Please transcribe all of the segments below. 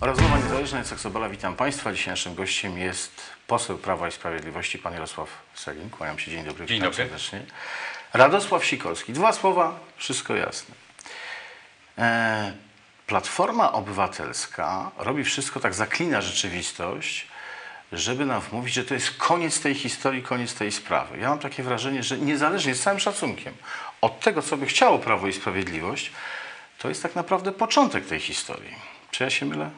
Rozmowa Niezależna jest Sobala. Witam Państwa. Dzisiaj naszym gościem jest poseł Prawa i Sprawiedliwości, pan Jarosław Selin. Kłaniam się. Dzień dobry. Dzień dobry. serdecznie. Radosław Sikorski. Dwa słowa, wszystko jasne. E, Platforma Obywatelska robi wszystko, tak zaklina rzeczywistość, żeby nam wmówić, że to jest koniec tej historii, koniec tej sprawy. Ja mam takie wrażenie, że niezależnie, z całym szacunkiem, od tego, co by chciało Prawo i Sprawiedliwość, to jest tak naprawdę początek tej historii. Czy ja się mylę?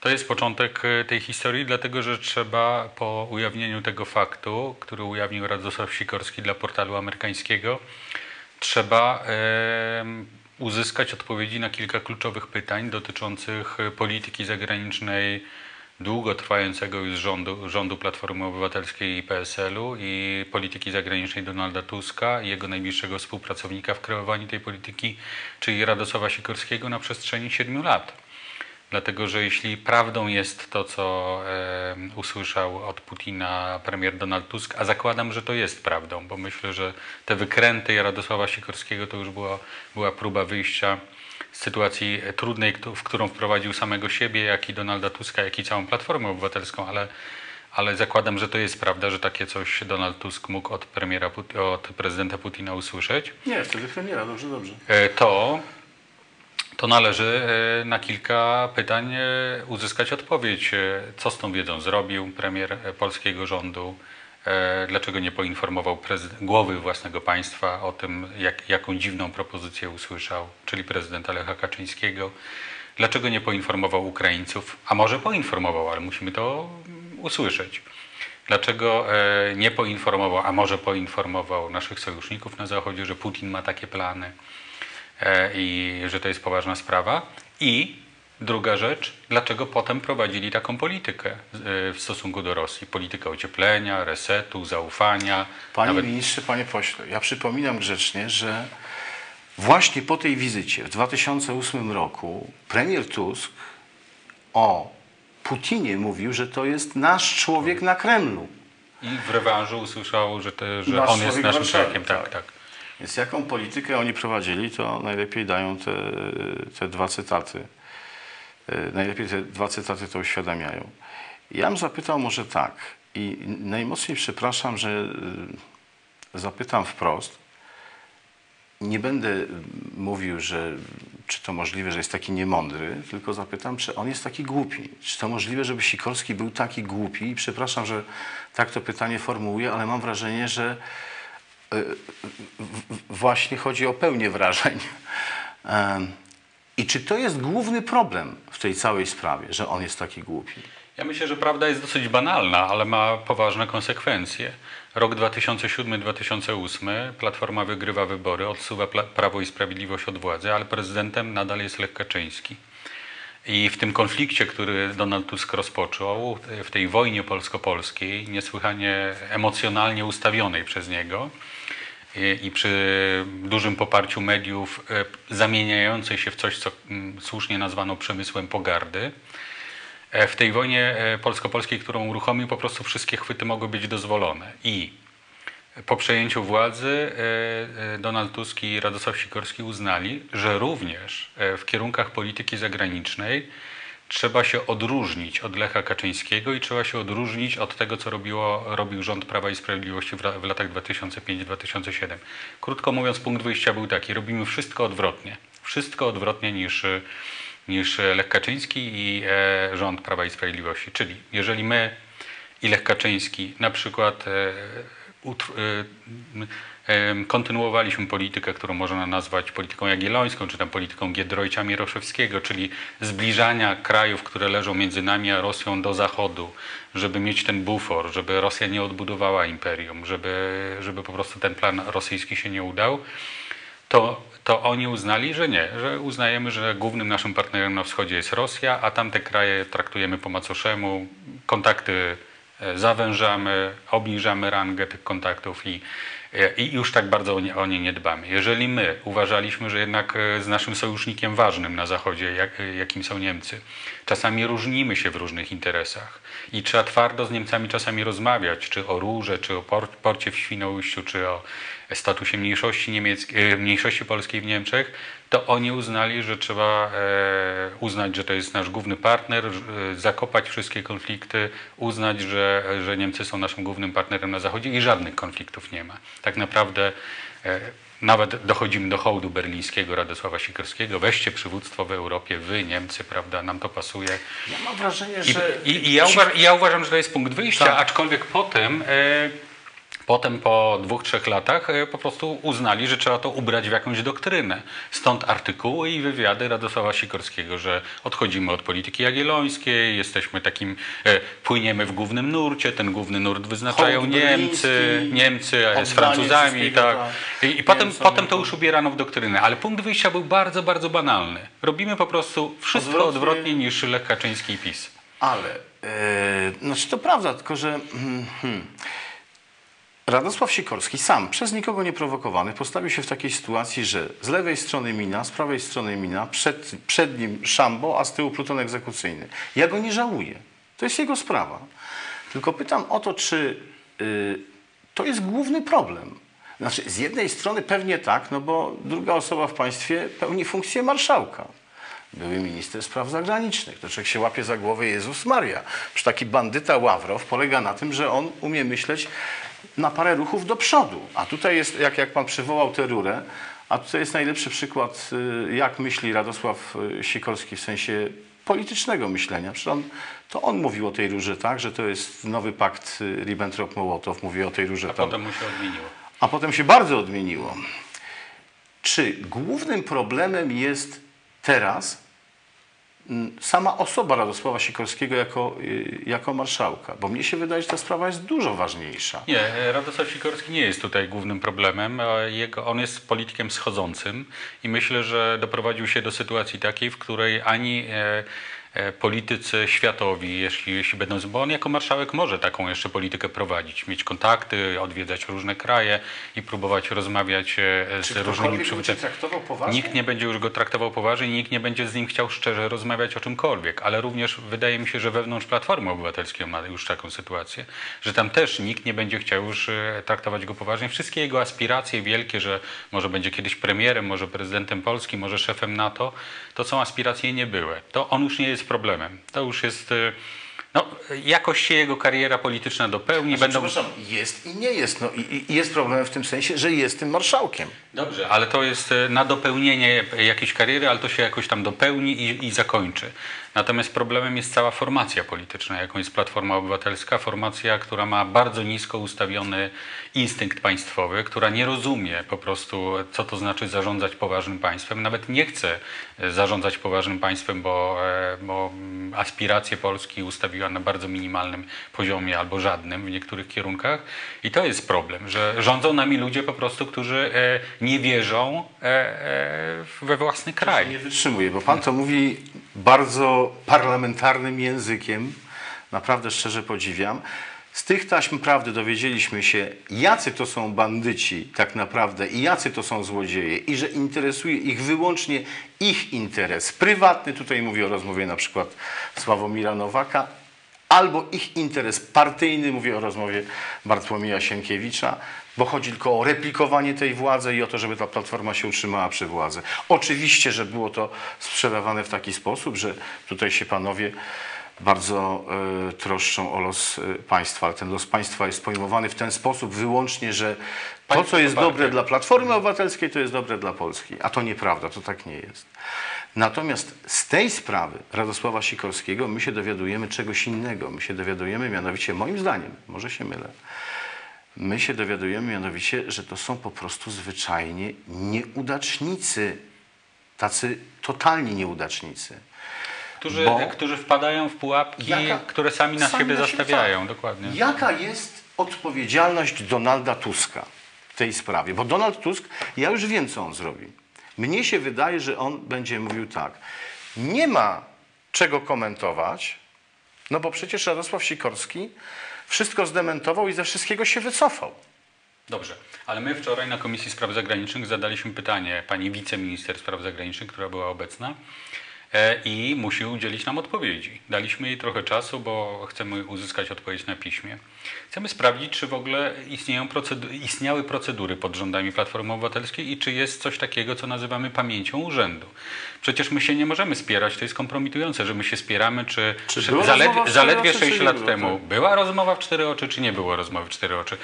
To jest początek e, tej historii, dlatego że trzeba po ujawnieniu tego faktu, który ujawnił Radosław Sikorski dla portalu amerykańskiego, trzeba uzyskać odpowiedzi na kilka kluczowych pytań dotyczących e, polityki zagranicznej długotrwającego już rządu, rządu Platformy Obywatelskiej i PSL-u i polityki zagranicznej Donalda Tuska i jego najbliższego współpracownika w kreowaniu tej polityki, czyli Radosława Sikorskiego na przestrzeni siedmiu lat. Dlatego, że jeśli prawdą jest to, co e, usłyszał od Putina premier Donald Tusk, a zakładam, że to jest prawdą, bo myślę, że te wykręty Radosława Sikorskiego to już była, była próba wyjścia z sytuacji trudnej, w którą wprowadził samego siebie, jak i Donalda Tuska, jak i całą Platformę Obywatelską, ale, ale zakładam, że to jest prawda, że takie coś Donald Tusk mógł od premiera, od prezydenta Putina usłyszeć. Nie, wtedy premiera, dobrze, dobrze. E, to, to należy e, na kilka pytań e, uzyskać odpowiedź. E, Co z tą wiedzą zrobił premier polskiego rządu? Dlaczego nie poinformował głowy własnego państwa o tym, jak, jaką dziwną propozycję usłyszał, czyli prezydenta Lecha Kaczyńskiego? Dlaczego nie poinformował Ukraińców? A może poinformował, ale musimy to usłyszeć. Dlaczego nie poinformował, a może poinformował naszych sojuszników na Zachodzie, że Putin ma takie plany i że to jest poważna sprawa? I druga rzecz, dlaczego potem prowadzili taką politykę e, w stosunku do Rosji? Politykę ocieplenia, resetu, zaufania. Panie nawet ministrze, panie pośle, ja przypominam grzecznie, że właśnie po tej wizycie w 2008 roku premier Tusk o Putinie mówił, że to jest nasz człowiek na Kremlu. I w rewanżu usłyszał, że, te, że Nasz on jest naszym człowiekiem. Tak, tak. Więc jaką politykę oni prowadzili, to najlepiej dają te, te dwa cytaty. E, Najlepiej te dwa cytaty to uświadamiają. Ja bym zapytał może tak i najmocniej przepraszam, że e, zapytam wprost. Nie będę mówił, że czy to możliwe, że jest taki niemądry, tylko zapytam, czy on jest taki głupi. Czy to możliwe, żeby Sikorski był taki głupi? I przepraszam, że tak to pytanie formułuję, ale mam wrażenie, że właśnie chodzi o pełnię wrażeń. I czy to jest główny problem w tej całej sprawie, że on jest taki głupi? Ja myślę, że prawda jest dosyć banalna, ale ma poważne konsekwencje. Rok 2007-2008, Platforma wygrywa wybory, odsuwa Prawo i Sprawiedliwość od władzy, ale prezydentem nadal jest Lech Kaczyński. I w tym konflikcie, który Donald Tusk rozpoczął, w tej wojnie polsko-polskiej, niesłychanie emocjonalnie ustawionej przez niego i, przy dużym poparciu mediów e, zamieniającej się w coś, co mm, słusznie nazwano przemysłem pogardy, E, w tej wojnie e, polsko-polskiej, którą uruchomił, po prostu wszystkie chwyty mogły być dozwolone. I po przejęciu władzy Donald Tusk i Radosław Sikorski uznali, że również w kierunkach polityki zagranicznej trzeba się odróżnić od Lecha Kaczyńskiego i trzeba się odróżnić od tego, co robiło, robił rząd Prawa i Sprawiedliwości w, w latach 2005-2007. Krótko mówiąc, punkt wyjścia był taki, robimy wszystko odwrotnie. Wszystko odwrotnie niż, niż Lech Kaczyński i e, rząd Prawa i Sprawiedliwości. Czyli jeżeli my i Lech Kaczyński na przykład e, e, kontynuowaliśmy politykę, którą można nazwać polityką jagiellońską, czy tam polityką Giedroycia Mieroszewskiego, czyli zbliżania krajów, które leżą między nami a Rosją do Zachodu, żeby mieć ten bufor, żeby Rosja nie odbudowała imperium, żeby, żeby po prostu ten plan rosyjski się nie udał, to, to oni uznali, że nie, że uznajemy, że głównym naszym partnerem na wschodzie jest Rosja, a tamte kraje traktujemy po macoszemu, kontakty e, zawężamy, obniżamy rangę tych kontaktów i, i już tak bardzo o nie, nie dbamy. Jeżeli my uważaliśmy, że jednak e, z naszym sojusznikiem ważnym na Zachodzie, jak, e, jakim są Niemcy, czasami różnimy się w różnych interesach i trzeba twardo z Niemcami czasami rozmawiać, czy o rurze, czy o por, porcie w Świnoujściu, czy o statusie mniejszości, niemieckiej, mniejszości polskiej w Niemczech, to oni uznali, że trzeba e, uznać, że to jest nasz główny partner, e, zakopać wszystkie konflikty, uznać, że, że Niemcy są naszym głównym partnerem na Zachodzie i żadnych konfliktów nie ma. Tak naprawdę e, nawet dochodzimy do hołdu berlińskiego Radosława Sikorskiego. Weźcie przywództwo w Europie, wy Niemcy, prawda, nam to pasuje. Ja mam wrażenie, I, że... i, i ja, uważ, ja uważam, że to jest punkt wyjścia, Tak. aczkolwiek potem, e, potem po dwóch, trzech latach e, po prostu uznali, że trzeba to ubrać w jakąś doktrynę. Stąd artykuły i wywiady Radosława Sikorskiego, że odchodzimy od polityki jagiellońskiej, jesteśmy takim, e, płyniemy w głównym nurcie, ten główny nurt wyznaczają Hołd Niemcy, Niemcy e, z Francuzami, tak. tak. I, i potem, Niemcom, potem to już ubierano w doktrynę, ale punkt wyjścia był bardzo, bardzo banalny. Robimy po prostu wszystko Odwrotnie. odwrotnie niż Lech Kaczyński i PiS. Ale, e, znaczy to prawda, tylko że mm, hmm, Radosław Sikorski sam, przez nikogo nie prowokowany, postawił się w takiej sytuacji, że z lewej strony mina, z prawej strony mina, przed, przed nim szambo, a z tyłu pluton egzekucyjny. Ja go nie żałuję. To jest jego sprawa. Tylko pytam o to, czy y, to jest główny problem. Znaczy, z jednej strony pewnie tak, no bo druga osoba w państwie pełni funkcję marszałka. Były minister spraw zagranicznych. To człowiek się łapie za głowę Jezus Maria. Przecież taki bandyta Ławrow polega na tym, że on umie myśleć na parę ruchów do przodu. A tutaj jest, jak, jak pan przywołał tę rurę, a tutaj jest najlepszy przykład, y, jak myśli Radosław y, Sikorski w sensie politycznego myślenia. Przecież on, to on mówił o tej rurze, tak, że to jest nowy pakt y, Ribbentrop-Mołotow, mówi o tej rurze A tam potem mu się odmieniło. a potem się bardzo odmieniło. Czy głównym problemem jest teraz sama osoba Radosława Sikorskiego jako, y, jako marszałka? Bo mnie się wydaje, że ta sprawa jest dużo ważniejsza. Nie, e, Radosław Sikorski nie jest tutaj głównym problemem. Jego, on jest politykiem schodzącym i myślę, że doprowadził się do sytuacji takiej, w której ani e, politycy światowi, jeśli, jeśli będą, bo on jako marszałek może taką jeszcze politykę prowadzić, mieć kontakty, odwiedzać różne kraje i próbować rozmawiać e, z Czy różnymi przywódcami. Nikt nie będzie już go traktował poważnie, nikt nie będzie z nim chciał szczerze rozmawiać o czymkolwiek, ale również wydaje mi się, że wewnątrz Platformy Obywatelskiej ma już taką sytuację, że tam też nikt nie będzie chciał już e, traktować go poważnie. Wszystkie jego aspiracje wielkie, że może będzie kiedyś premierem, może prezydentem Polski, może szefem NATO, to są aspiracje niebyłe. To on już nie jest problemem. To już jest... No, jakoś się jego kariera polityczna dopełni. Znaczy, Będą... Przepraszam, jest i nie jest. No, i, i jest problem w tym sensie, że jest tym marszałkiem. Dobrze, ale to jest e, na dopełnienie jakiejś kariery, ale to się jakoś tam dopełni i, i zakończy. Natomiast problemem jest cała formacja polityczna, jaką jest Platforma Obywatelska, formacja, która ma bardzo nisko ustawiony instynkt państwowy, która nie rozumie po prostu, co to znaczy zarządzać poważnym państwem, nawet nie chce e, zarządzać poważnym państwem, bo, e, bo aspiracje Polski ustawiła na bardzo minimalnym poziomie albo żadnym w niektórych kierunkach. I to jest problem, że rządzą nami ludzie po prostu, którzy e, nie wierzą e, e, we własny kraj. Nie wytrzymuję, bo pan to mówi bardzo parlamentarnym językiem. Naprawdę szczerze podziwiam. Z tych taśm prawdy dowiedzieliśmy się, jacy to są bandyci tak naprawdę i jacy to są złodzieje i że interesuje ich wyłącznie ich interes prywatny. Tutaj mówię o rozmowie na przykład Sławomira Nowaka, albo ich interes partyjny, mówię o rozmowie Bartłomieja Sienkiewicza, bo chodzi tylko o replikowanie tej władzy i o to, żeby ta platforma się utrzymała przy władzy. Oczywiście, że było to sprzedawane w taki sposób, że tutaj się panowie bardzo e, troszczą o los e, państwa, ale ten los państwa jest pojmowany w ten sposób wyłącznie, że to, co jest dobre dla Platformy Obywatelskiej, to jest dobre dla Polski. A to nieprawda, to tak nie jest. Natomiast z tej sprawy Radosława Sikorskiego my się dowiadujemy czegoś innego. My się dowiadujemy mianowicie, moim zdaniem, może się mylę, my się dowiadujemy mianowicie, że to są po prostu zwyczajnie nieudacznicy. Tacy totalni nieudacznicy. Którzy, Bo- którzy wpadają w pułapki, Jaka- które sami na sami siebie na zastawiają. tak. Dokładnie. Jaka jest odpowiedzialność Donalda Tuska w tej sprawie? Bo Donald Tusk, ja już wiem, co on zrobi. Mnie się wydaje, że on będzie mówił tak. Nie ma czego komentować, no bo przecież Radosław Sikorski wszystko zdementował i ze wszystkiego się wycofał. Dobrze, ale my wczoraj na Komisji Spraw Zagranicznych zadaliśmy pytanie pani wiceminister spraw zagranicznych, która była obecna. E, i musi udzielić nam odpowiedzi. Daliśmy jej trochę czasu, bo chcemy uzyskać odpowiedź na piśmie. Chcemy sprawdzić, czy w ogóle istnieją procedu- istniały procedury pod rządami Platformy Obywatelskiej i czy jest coś takiego, co nazywamy pamięcią urzędu. Przecież my się nie możemy spierać, to jest kompromitujące, że my się spieramy, czy, Czy czy zaledwie oczy, 6 czy nie lat temu była rozmowa w cztery oczy, czy nie było rozmowy w cztery oczy.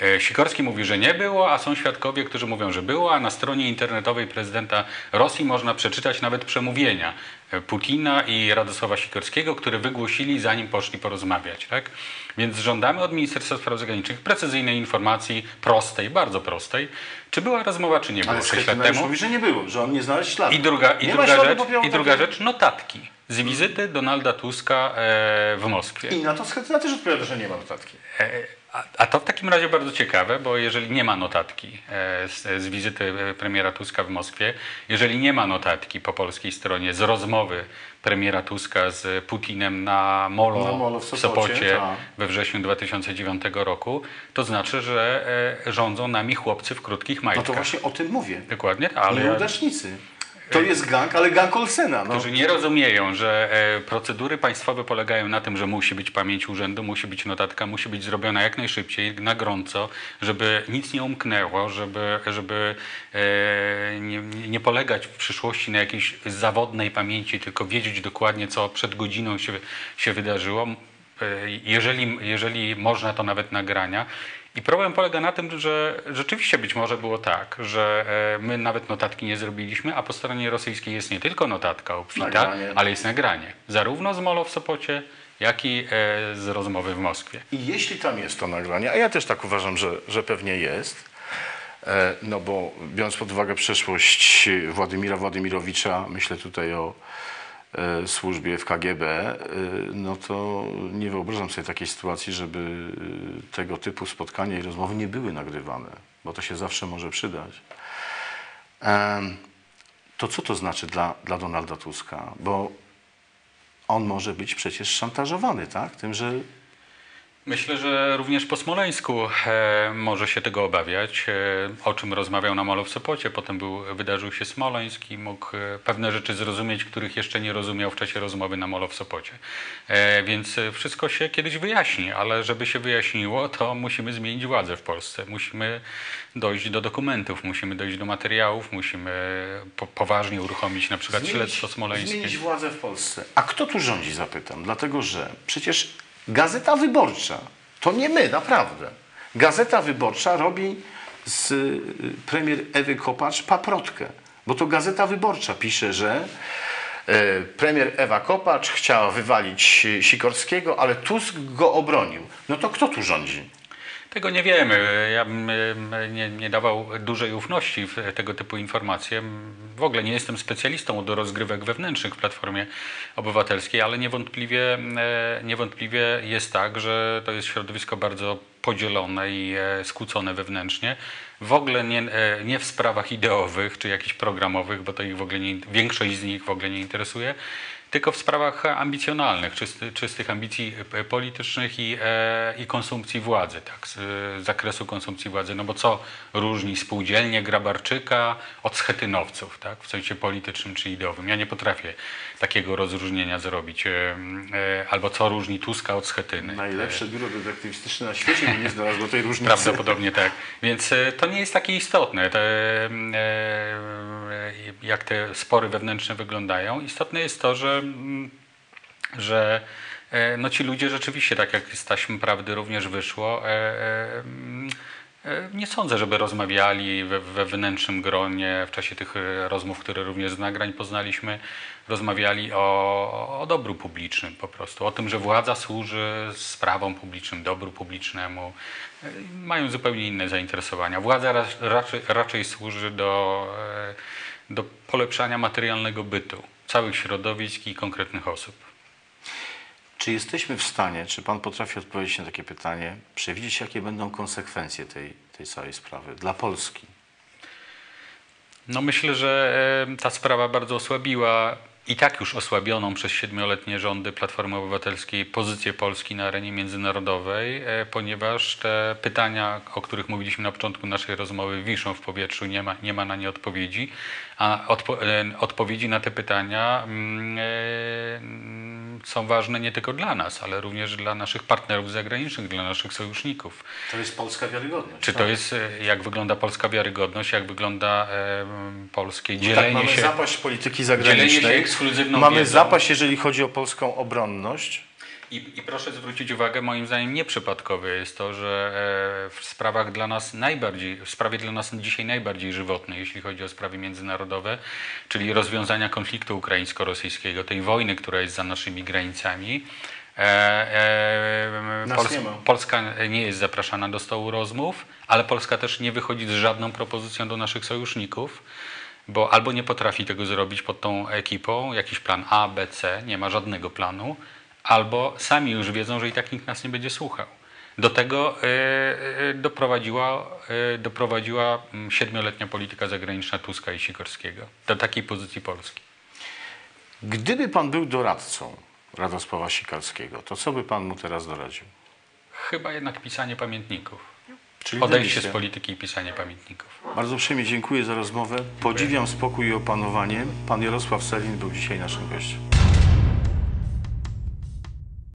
E, Sikorski mówi, że nie było, a są świadkowie, którzy mówią, że było, a na stronie internetowej prezydenta Rosji można przeczytać nawet przemówienia e, Putina i Radosława Sikorskiego, które wygłosili zanim poszli porozmawiać. Tak? Więc żądamy od Ministerstwa Spraw Zagranicznych precyzyjnej informacji, prostej, bardzo prostej, czy była rozmowa, czy nie było Ale 6 lat temu. mówi, że nie było, że on nie znalazł śladu. I druga, i druga, rzecz, i druga rzecz, notatki z wizyty Donalda Tuska e, w Moskwie. I na to Schetyna też odpowiada, że nie ma notatki. E, A, to w takim razie bardzo ciekawe, bo jeżeli nie ma notatki e, z, z wizyty premiera Tuska w Moskwie, jeżeli nie ma notatki po polskiej stronie z rozmowy premiera Tuska z Putinem na Molo, Na Molo w w Sopocie, Sopocie tak. we wrześniu 2009 roku, to znaczy, że rządzą nami chłopcy w krótkich No majtkach. to właśnie o tym mówię. Dokładnie, ale Nieudacznicy. To jest gang, ale gang Olsena. No. którzy nie rozumieją, że e, procedury państwowe polegają na tym, że musi być pamięć urzędu, musi być notatka, musi być zrobiona jak najszybciej, na gorąco, żeby nic nie umknęło, żeby, żeby e, nie, nie polegać w przyszłości na jakiejś zawodnej pamięci, tylko wiedzieć dokładnie, co przed godziną się, się wydarzyło. E, Jeżeli, jeżeli można, to nawet nagrania. I problem polega na tym, że rzeczywiście być może było tak, że e, my nawet notatki nie zrobiliśmy, a po stronie rosyjskiej jest nie tylko notatka obfita, Nagranie. ale jest nagranie. Zarówno z Molo w Sopocie, jak i e, z rozmowy w Moskwie. I jeśli tam jest to nagranie, a ja też tak uważam, że, że pewnie jest, e, no bo biorąc pod uwagę przeszłość Władimira Władimirowicza, myślę tutaj o służbie w KGB, e, no to nie wyobrażam sobie takiej sytuacji, żeby e, tego typu spotkania i rozmowy nie były nagrywane, bo to się zawsze może przydać. To co to znaczy dla, dla Donalda Tuska? Bo on może być przecież szantażowany, tak? Tym, że Myślę, że również po Smoleńsku e, może się tego obawiać, e, o czym rozmawiał na Molo w Sopocie. Potem był, wydarzył się Smoleńsk i mógł e, pewne rzeczy zrozumieć, których jeszcze nie rozumiał w czasie rozmowy na Molo w Sopocie. E, więc e, wszystko się kiedyś wyjaśni, ale żeby się wyjaśniło, to musimy zmienić władzę w Polsce. Musimy dojść do dokumentów, musimy dojść do materiałów, musimy po, poważnie uruchomić na przykład śledztwo smoleńskie. Zmienić władzę w Polsce. A kto tu rządzi, zapytam. Dlatego, że przecież Gazeta Wyborcza, to nie my, naprawdę. Gazeta Wyborcza robi z y, premier Ewy Kopacz paprotkę. Bo to Gazeta Wyborcza pisze, że e, premier Ewa Kopacz chciała wywalić e, Sikorskiego, ale Tusk go obronił. No to kto tu rządzi? Tego nie wiemy. Ja bym nie, nie dawał dużej ufności w tego typu informacje. W ogóle nie jestem specjalistą do rozgrywek wewnętrznych w Platformie Obywatelskiej, ale niewątpliwie, niewątpliwie jest tak, że to jest środowisko bardzo podzielone i e, skłócone wewnętrznie. W ogóle nie, e, nie w sprawach ideowych czy jakichś programowych, bo to ich w ogóle nie, większość z nich w ogóle nie interesuje, tylko w sprawach ambicjonalnych, czysty, czystych ambicji e, politycznych i, e, i konsumpcji władzy, tak, z, z zakresu konsumpcji władzy. No bo co różni spółdzielnie Grabarczyka od schetynowców, tak, w sensie politycznym czy ideowym? Ja nie potrafię takiego rozróżnienia zrobić. E, e, albo co różni Tuska od Schetyny. Najlepsze biuro detektywistyczne na świecie by nie znalazło tej różnicy. Prawdopodobnie tak. Więc e, to nie jest takie istotne, te, e, e, jak te spory wewnętrzne wyglądają. Istotne jest to, że, że e, no ci ludzie rzeczywiście, tak jak z taśmy prawdy również wyszło, e, e, nie sądzę, żeby rozmawiali we, we wewnętrznym gronie w czasie tych rozmów, które również z nagrań poznaliśmy, rozmawiali o, o dobru publicznym po prostu, o tym, że władza służy sprawom publicznym, dobru publicznemu. Mają zupełnie inne zainteresowania. Władza ra- raczej, raczej służy do, do polepszania materialnego bytu całych środowisk i konkretnych osób. Czy jesteśmy w stanie, czy Pan potrafi odpowiedzieć na takie pytanie, przewidzieć, jakie będą konsekwencje tej, tej całej sprawy dla Polski? No myślę, że ta sprawa bardzo osłabiła i tak już osłabioną przez siedmioletnie rządy Platformy Obywatelskiej pozycję Polski na arenie międzynarodowej, e, ponieważ te pytania, o których mówiliśmy na początku naszej rozmowy, wiszą w powietrzu, nie ma, nie ma na nie odpowiedzi, a odpo, e, odpowiedzi na te pytania mm, są ważne nie tylko dla nas, ale również dla naszych partnerów zagranicznych, dla naszych sojuszników. To jest polska wiarygodność. Czy to jest, jak wygląda polska wiarygodność, jak wygląda m, polskie tak, dzielenie mamy się... zapaść polityki zagranicznej. Ekskluzywną mamy wiedzą. zapaść, jeżeli chodzi o polską obronność. I, I proszę zwrócić uwagę, moim zdaniem nieprzypadkowe jest to, że e, w sprawach dla nas najbardziej, w sprawie dla nas dzisiaj najbardziej żywotnej, jeśli chodzi o sprawy międzynarodowe, czyli rozwiązania konfliktu ukraińsko-rosyjskiego, tej wojny, która jest za naszymi granicami, e, e, Nas nie. Polska nie jest zapraszana do stołu rozmów, ale Polska też nie wychodzi z żadną propozycją do naszych sojuszników, bo albo nie potrafi tego zrobić pod tą ekipą, jakiś plan A, B, C, nie ma żadnego planu, albo sami już wiedzą, że i tak nikt nas nie będzie słuchał. Do tego e, e, doprowadziła, e, doprowadziła mm, siedmioletnia polityka zagraniczna Tuska i Sikorskiego do takiej pozycji Polski. Gdyby pan był doradcą Radosława Sikalskiego, to co by pan mu teraz doradził? Chyba jednak pisanie pamiętników. Czyli Odejście z polityki i pisanie pamiętników. Bardzo uprzejmie dziękuję za rozmowę. Podziwiam spokój i opanowanie. Pan Jarosław Selin był dzisiaj naszym gościem.